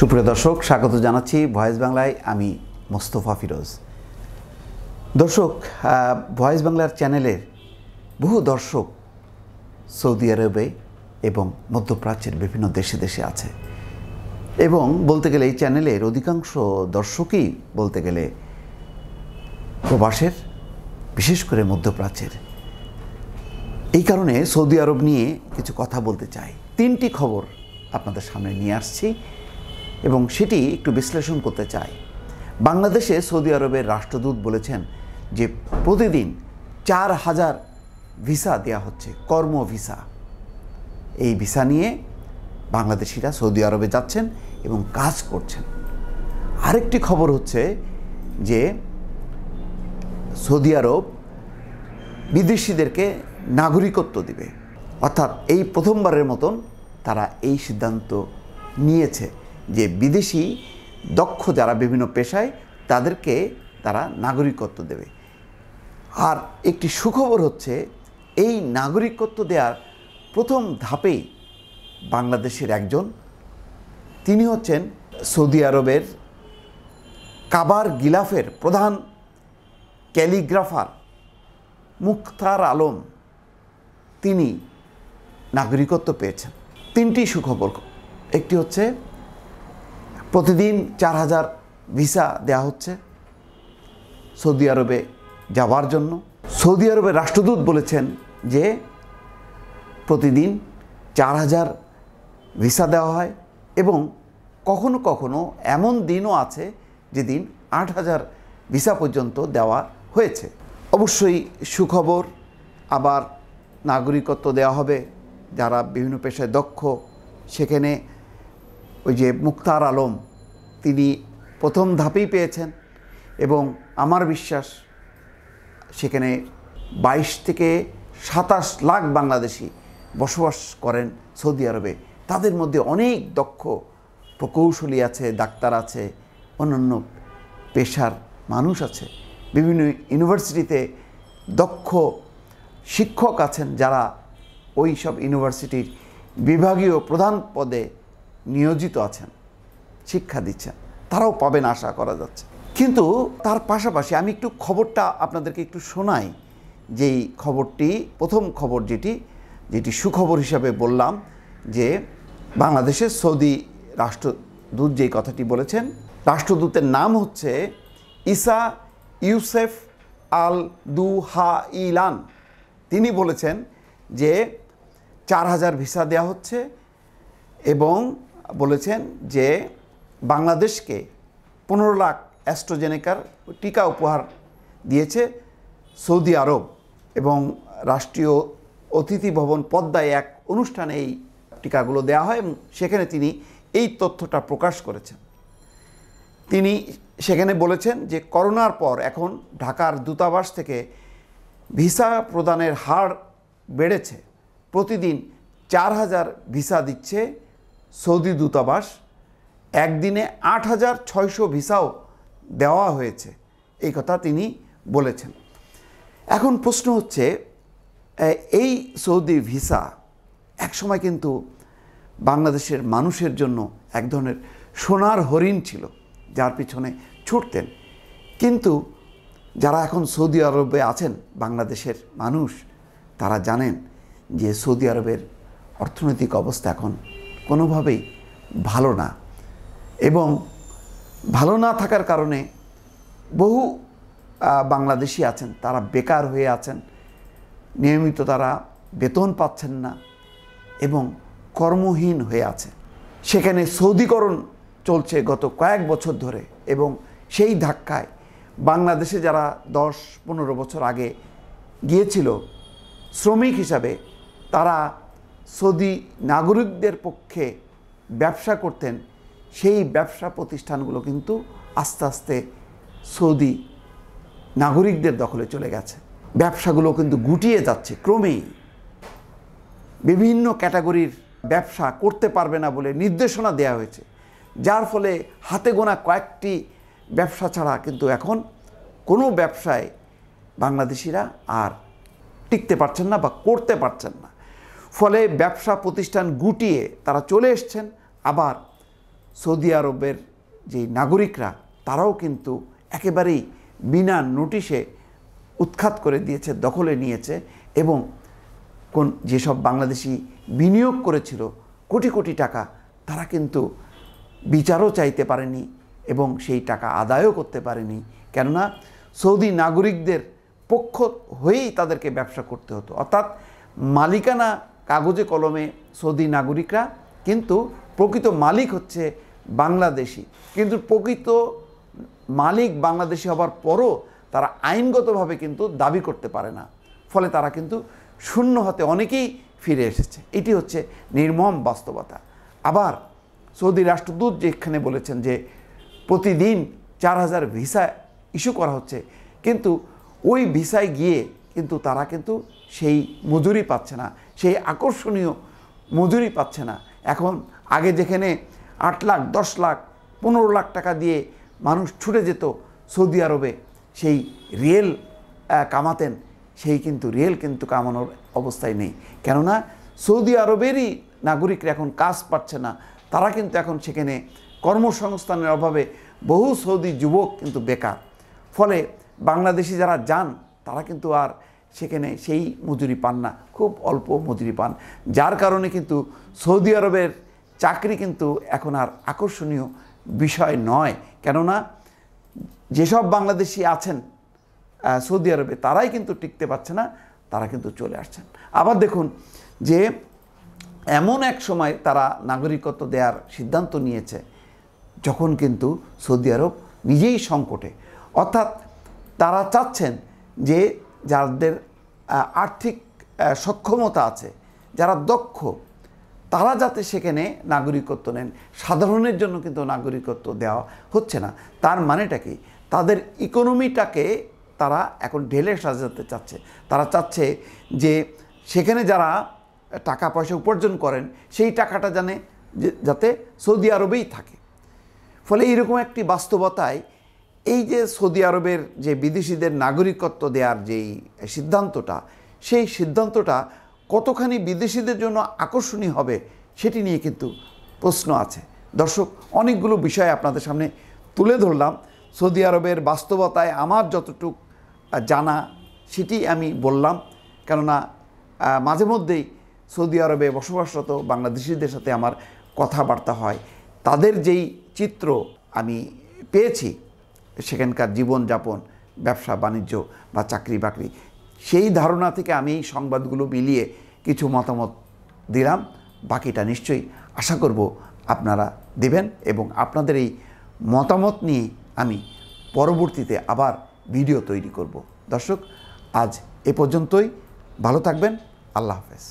সুপ্রিয় দর্শক, স্বাগত জানাচ্ছি ভয়েস বাংলায়। আমি মোস্তফা ফিরোজ। দর্শক ভয়েস বাংলার চ্যানেলের বহু দর্শক সৌদি আরবে এবং মধ্যপ্রাচ্যের বিভিন্ন দেশে দেশে আছে। এবং বলতে গেলে এই চ্যানেলের অধিকাংশ দর্শকই বলতে গেলে প্রবাসের, বিশেষ করে মধ্যপ্রাচ্যের। এই কারণে সৌদি আরব নিয়ে কিছু কথা বলতে চাই। তিনটি খবর আপনাদের সামনে নিয়ে আসছি। এবং সেটি একটু বিশ্লেষণ করতে চাই। বাংলাদেশে সৌদি আরবের রাষ্ট্রদূত বলেছেন যে প্রতিদিন চার হাজার ভিসা দেওয়া হচ্ছে, কর্ম ভিসা। এই ভিসা নিয়ে বাংলাদেশিরা সৌদি আরবে যাচ্ছেন এবং কাজ করছেন। আরেকটি খবর হচ্ছে যে সৌদি আরব বিদেশিদেরকে নাগরিকত্ব দিবে। অর্থাৎ এই প্রথমবারের মতন তারা এই সিদ্ধান্ত নিয়েছে। যে বিদেশি দক্ষ যারা বিভিন্ন পেশায়, তাদেরকে তারা নাগরিকত্ব দেবে। আর একটি সুখবর হচ্ছে, এই নাগরিকত্ব দেওয়ার প্রথম ধাপেই বাংলাদেশের একজন, তিনি হচ্ছেন সৌদি আরবের কাবার গিলাফের প্রধান ক্যালিগ্রাফার মুখতার আলম। তিনি নাগরিকত্ব পেয়েছেন। তিনটি সুখবর, একটি হচ্ছে প্রতিদিন চার হাজার ভিসা দেওয়া হচ্ছে সৌদি আরবে যাওয়ার জন্য। সৌদি আরবের রাষ্ট্রদূত বলেছেন যে প্রতিদিন চার হাজার ভিসা দেওয়া হয় এবং কখনো কখনো এমন দিনও আছে যেদিন আট হাজার ভিসা পর্যন্ত দেওয়া হয়েছে। অবশ্যই সুখবর, আবার নাগরিকত্ব দেওয়া হবে, যারা বিভিন্ন পেশায় দক্ষ, সেখানে ওই যে মুক্তার আলম তিনি প্রথম ধাপেই পেয়েছেন এবং আমার বিশ্বাস সেখানে বাইশ থেকে সাতাশ লাখ বাংলাদেশি বসবাস করেন সৌদি আরবে। তাদের মধ্যে অনেক দক্ষ প্রকৌশলী আছে, ডাক্তার আছে, অন্যান্য পেশার মানুষ আছে। বিভিন্ন ইউনিভার্সিটিতে দক্ষ শিক্ষক আছেন যারা ওই সব ইউনিভার্সিটির বিভাগীয় প্রধান পদে নিয়োজিত আছেন। শিক্ষা দিচ্ছেন। তারাও পাবেন আশা করা যাচ্ছে। কিন্তু তার পাশাপাশি আমি একটু খবরটা আপনাদেরকে একটু শোনাই। যেই খবরটি, প্রথম খবর যেটি যেটি সুখবর হিসাবে বললাম যে বাংলাদেশের সৌদি রাষ্ট্রদূত যেই কথাটি বলেছেন, রাষ্ট্রদূতের নাম হচ্ছে ইসা ইউসেফ আল দু হা ইলান তিনি বলেছেন যে চার হাজার ভিসা দেওয়া হচ্ছে এবং বলেছেন যে বাংলাদেশকে পনেরো লাখ অ্যাস্ট্রোজেনেকার টিকা উপহার দিয়েছে সৌদি আরব এবং রাষ্ট্রীয় অতিথি ভবন পদ্মায় এক অনুষ্ঠানে এই টিকাগুলো দেওয়া হয় এবং সেখানে তিনি এই তথ্যটা প্রকাশ করেছেন। তিনি সেখানে বলেছেন যে করোনার পর এখন ঢাকার দূতাবাস থেকে ভিসা প্রদানের হার বেড়েছে। প্রতিদিন চার হাজার ভিসা দিচ্ছে সৌদি দূতাবাস একদিনে আট হাজার ছয়শো ভিসাও দেওয়া হয়েছে। এই কথা তিনি বলেছেন। এখন প্রশ্ন হচ্ছে এই সৌদি ভিসা একসময় কিন্তু বাংলাদেশের মানুষের জন্য এক ধরনের সোনার হরিণ ছিল, যার পিছনে ছুটতেন। কিন্তু যারা এখন সৌদি আরবে আছেন, বাংলাদেশের মানুষ, তারা জানেন যে সৌদি আরবের অর্থনৈতিক অবস্থা এখন কোনোভাবেই ভালো না। এবং ভালো না থাকার কারণে বহু বাংলাদেশি আছেন, তারা বেকার হয়ে আছেন। নিয়মিত তারা বেতন পাচ্ছেন না এবং কর্মহীন হয়ে আছে। সেখানে সৌদিকরণ চলছে গত কয়েক বছর ধরে এবং সেই ধাক্কায় বাংলাদেশে যারা দশ, পনেরো বছর আগে গিয়েছিল, শ্রমিক হিসাবে তারা সৌদি নাগরিকদের পক্ষে ব্যবসা করতেন সেই ব্যবসা প্রতিষ্ঠানগুলো কিন্তু আস্তে আস্তে সৌদি নাগরিকদের দখলে চলে গেছে। ব্যবসাগুলো কিন্তু গুটিয়ে যাচ্ছে ক্রমেই। বিভিন্ন ক্যাটাগরির ব্যবসা করতে পারবে না বলে নির্দেশনা দেওয়া হয়েছে। যার ফলে হাতে গোনা কয়েকটি ব্যবসা ছাড়া কিন্তু এখন কোনো ব্যবসায় বাংলাদেশিরা আর টিকতে পারছেন না বা করতে পারছেন না। ফলে ব্যবসা প্রতিষ্ঠান গুটিয়ে তারা চলে এসছেন, আবার সৌদি আরবের যে নাগরিকরা, তারাও কিন্তু একেবারেই বিনা নোটিশে উৎখাত করে দিয়েছে, দখলে নিয়েছে এবং কোন যেসব বাংলাদেশি বিনিয়োগ করেছিল কোটি কোটি টাকা, তারা কিন্তু বিচারও চাইতে পারেনি এবং সেই টাকা আদায়ও করতে পারেনি। কেননা সৌদি নাগরিকদের পক্ষ হয়েই তাদেরকে ব্যবসা করতে হতো। অর্থাৎ মালিকানা কাগজে কলমে সৌদি নাগরিকরা কিন্তু প্রকৃত মালিক হচ্ছে বাংলাদেশি। কিন্তু প্রকৃত মালিক বাংলাদেশি হবার পরও তারা আইনগতভাবে কিন্তু দাবি করতে পারে না। ফলে তারা কিন্তু শূন্য হাতে অনেকেই ফিরে এসেছে। এটি হচ্ছে নির্মম বাস্তবতা। আবার সৌদি রাষ্ট্রদূত যেখানে বলেছেন যে প্রতিদিন চার হাজার ভিসা ইস্যু করা হচ্ছে, কিন্তু ওই ভিসায় গিয়ে কিন্তু তারা কিন্তু সেই মজুরি পাচ্ছে না, সেই আকর্ষণীয় মজুরি পাচ্ছে না। এখন আগে যেখানে আট লাখ, দশ লাখ, পনেরো লাখ টাকা দিয়ে মানুষ ছুটে যেত সৌদি আরবে, সেই রিয়েল কামাতেন, সেই কিন্তু রিয়েল কিন্তু কামানোর অবস্থায় নেই। কেননা সৌদি আরবেরই নাগরিকরা এখন কাজ পাচ্ছে না। তারা কিন্তু এখন সেখানে কর্মসংস্থানের অভাবে বহু সৌদি যুবক কিন্তু বেকার। ফলে বাংলাদেশি যারা যান, তারা কিন্তু আর সেখানে সেই মজুরি পান না, খুব অল্প মজুরি পান। যার কারণে কিন্তু সৌদি আরবের চাকরি কিন্তু এখন আর আকর্ষণীয় বিষয় নয়। কেননা যেসব বাংলাদেশি আছেন সৌদি আরবে, তারাই কিন্তু টিকতে পারছে না, তারা কিন্তু চলে আসছেন। আবার দেখুন যে এমন এক সময় তারা নাগরিকত্ব দেওয়ার সিদ্ধান্ত নিয়েছে, যখন কিন্তু সৌদি আরব নিজেই সংকটে। অর্থাৎ তারা চাচ্ছেন যে যাদের আর্থিক সক্ষমতা আছে, যারা দক্ষ, তারা যাতে সেখানে নাগরিকত্ব নেন। সাধারণের জন্য কিন্তু নাগরিকত্ব দেওয়া হচ্ছে না। তার মানেটা কি? তাদের ইকোনমিটাকে তারা এখন ঢেলে সাজাতে চাচ্ছে। তারা চাচ্ছে যে সেখানে যারা টাকা পয়সা উপার্জন করেন, সেই টাকাটা জানে যাতে সৌদি আরবেই থাকে। ফলে এইরকম একটি বাস্তবতায় এই যে সৌদি আরবের যে বিদেশিদের নাগরিকত্ব দেওয়ার যেই সিদ্ধান্তটা, সেই সিদ্ধান্তটা কতখানি বিদেশিদের জন্য আকর্ষণীয় হবে সেটি নিয়ে কিন্তু প্রশ্ন আছে। দর্শক, অনেকগুলো বিষয় আপনাদের সামনে তুলে ধরলাম। সৌদি আরবের বাস্তবতায় আমার যতটুক জানা সেটি আমি বললাম। কেননা মাঝে মধ্যেই সৌদি আরবে বসবাসরত বাংলাদেশিদের সাথে আমার কথাবার্তা হয়। তাদের যেই চিত্র আমি পেয়েছি সেখানকার জীবনযাপন, ব্যবসা, বাণিজ্য বা চাকরি বাকরি। সেই ধারণা থেকে আমি এই সংবাদগুলো মিলিয়ে কিছু মতামত দিলাম। বাকিটা নিশ্চয়ই আশা করব আপনারা দেবেন এবং আপনাদের এই মতামত নিয়ে আমি পরবর্তীতে আবার ভিডিও তৈরি করব। দর্শক, আজ এ পর্যন্তই। ভালো থাকবেন। আল্লাহ হাফেজ।